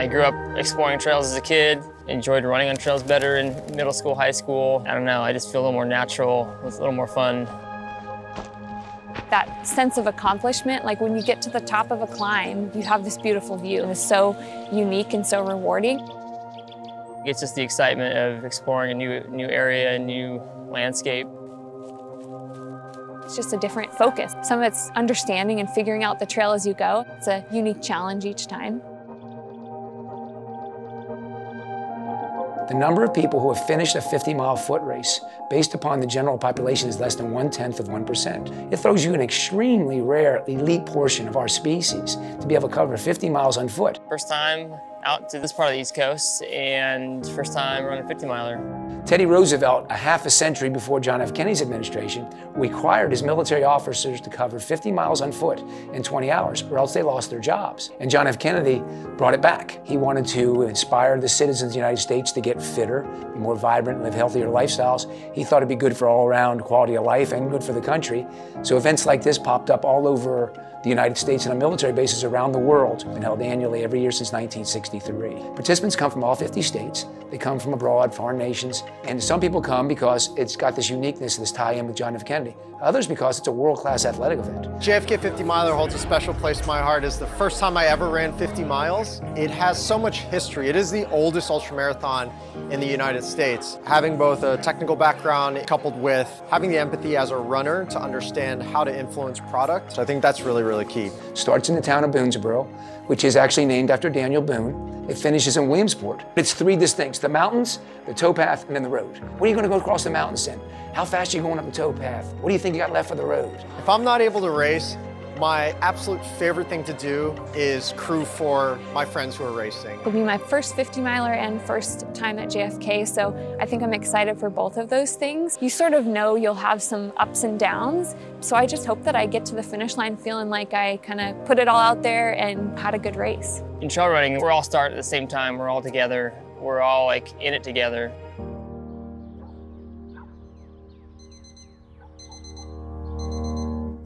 I grew up exploring trails as a kid, enjoyed running on trails better in middle school, high school. I don't know, I just feel a little more natural, it's a little more fun. That sense of accomplishment, like when you get to the top of a climb, you have this beautiful view. It's so unique and so rewarding. It's just the excitement of exploring a new, new area, a new landscape. It's just a different focus. Some of it's understanding and figuring out the trail as you go. It's a unique challenge each time. The number of people who have finished a 50 mile foot race based upon the general population is less than one tenth of 1%. It throws you an extremely rare elite portion of our species to be able to cover 50 miles on foot. First time out to this part of the East Coast and first time running a 50 miler. Teddy Roosevelt, a half a century before John F. Kennedy's administration, required his military officers to cover 50 miles on foot in 20 hours, or else they lost their jobs. And John F. Kennedy brought it back. He wanted to inspire the citizens of the United States to get fitter, more vibrant, and live healthier lifestyles. He thought it'd be good for all around quality of life and good for the country. So events like this popped up all over the United States and on military bases around the world, been held annually every year since 1963. Participants come from all 50 states. They come from abroad, foreign nations, and some people come because it's got this uniqueness, this tie-in with John F. Kennedy. Others because it's a world-class athletic event. JFK 50 Miler holds a special place in my heart. It's the first time I ever ran 50 miles. It has so much history. It is the oldest ultramarathon in the United States. Having both a technical background coupled with having the empathy as a runner to understand how to influence product, I think that's really, really key. Starts in the town of Boonsboro, which is actually named after Daniel Boone. It finishes in Williamsport. It's three distincts, the mountains, the towpath, and then the road. What are you gonna go across the mountains in? How fast are you going up the towpath? What do you think you got left for the road? If I'm not able to race, my absolute favorite thing to do is crew for my friends who are racing. It'll be my first 50 miler and first time at JFK, so I think I'm excited for both of those things. You sort of know you'll have some ups and downs, so I just hope that I get to the finish line feeling like I kind of put it all out there and had a good race. In trail running, we're all start at the same time, we're all together, we're all like in it together.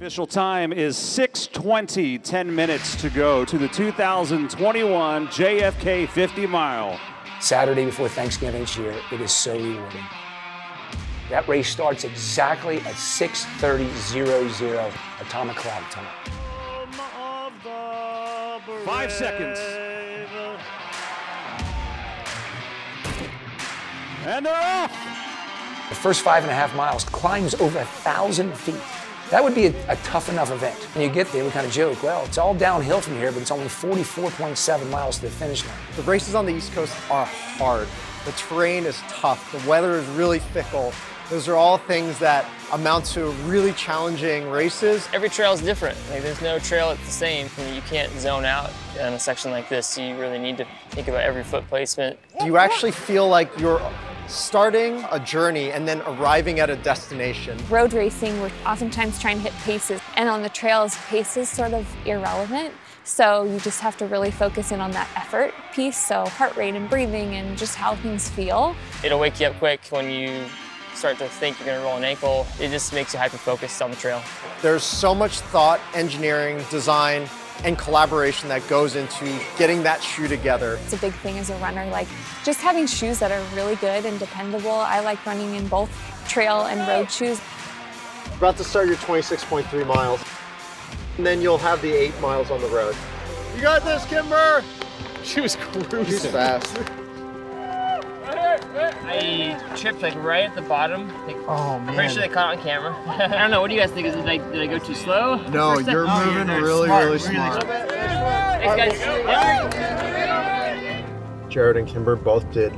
Official time is 6:20, 10 minutes to go to the 2021 JFK 50 mile. Saturday before Thanksgiving each year, it is so rewarding. That race starts exactly at 6:30:00 atomic clock time. Five seconds. And they're off. The first five and a half miles climbs over a thousand feet. That would be a, a, tough enough event. When you get there, we kind of joke, well, it's all downhill from here, but it's only 44.7 miles to the finish line. The races on the East Coast are hard. The terrain is tough. The weather is really fickle. Those are all things that amount to really challenging races. Every trail is different. Like, there's no trail that's the same. You can't zone out in a section like this. You really need to think about every foot placement. Do you actually feel like you're starting a journey and then arriving at a destination. Road racing, we're oftentimes trying to hit paces, and on the trails, pace is sort of irrelevant. So you just have to really focus in on that effort piece, so heart rate and breathing and just how things feel. It'll wake you up quick when you start to think you're gonna roll an ankle. It just makes you hyper-focused on the trail. There's so much thought, engineering, design, and collaboration that goes into getting that shoe together. It's a big thing as a runner, like just having shoes that are really good and dependable. I like running in both trail and road shoes. About to start your 26.3 miles, and then you'll have the eight miles on the road. You got this, Kimber! She was cruising. She's fast. I tripped like right at the bottom. Like, oh man! I'm pretty sure they caught it on camera. I don't know. What do you guys think? Is it like did I go too slow? No, you're oh, moving you're really, smart, really smart. Thanks, guys. Jared and Kimber both did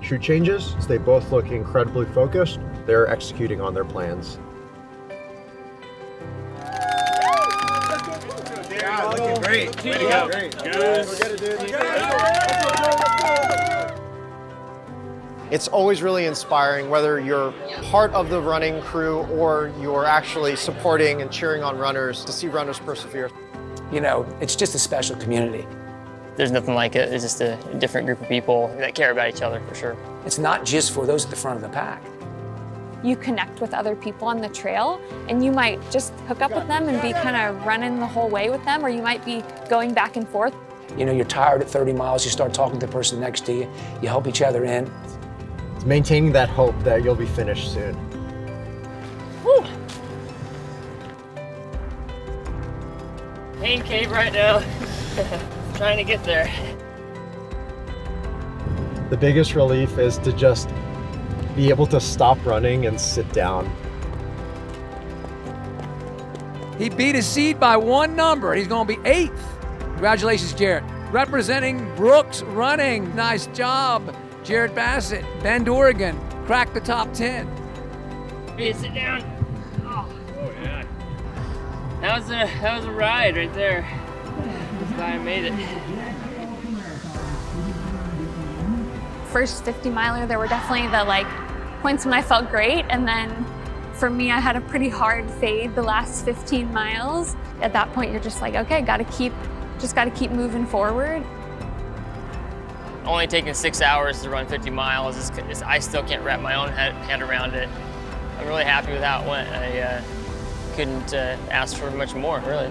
shoe changes. So they both look incredibly focused. They're executing on their plans. Yeah, looking great. Way to go. Great. It's always really inspiring, whether you're part of the running crew or you're actually supporting and cheering on runners to see runners persevere. You know, it's just a special community. There's nothing like it. It's just a different group of people that care about each other for sure. It's not just for those at the front of the pack. You connect with other people on the trail and you might just hook up with them and be kind of running the whole way with them or you might be going back and forth You know, you're tired at 30 miles, you start talking to the person next to you, you help each other in. It's maintaining that hope that you'll be finished soon. Woo! Pain cave right now. Trying to get there. The biggest relief is to just be able to stop running and sit down. He beat his seed by one number. He's going to be eighth. Congratulations, Jared. Representing Brooks Running. Nice job, Jared Bassett. Bend, Oregon. Cracked the top 10. Hey, sit down. Oh, oh yeah. That was a that was a ride right there. This guy made it. First 50 miler, there were definitely the like points when I felt great, and then for me, I had a pretty hard fade the last 15 miles. At that point, you're just like, okay, got to keep, just got to keep moving forward. Only taking six hours to run 50 miles is, is I still can't wrap my own head, head around it. I'm really happy with how it went. I uh, couldn't uh, ask for much more, really.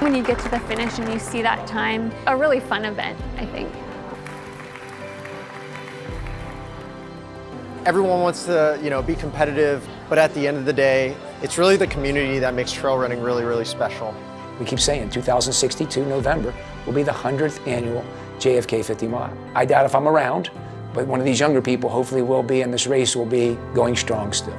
When you get to the finish and you see that time, a really fun event, I think. Everyone wants to, you know, be competitive, but at the end of the day, it's really the community that makes trail running really, really special. We keep saying 2062 November will be the 100th annual JFK 50 mile. I doubt if I'm around, but one of these younger people hopefully will be, and this race will be going strong still.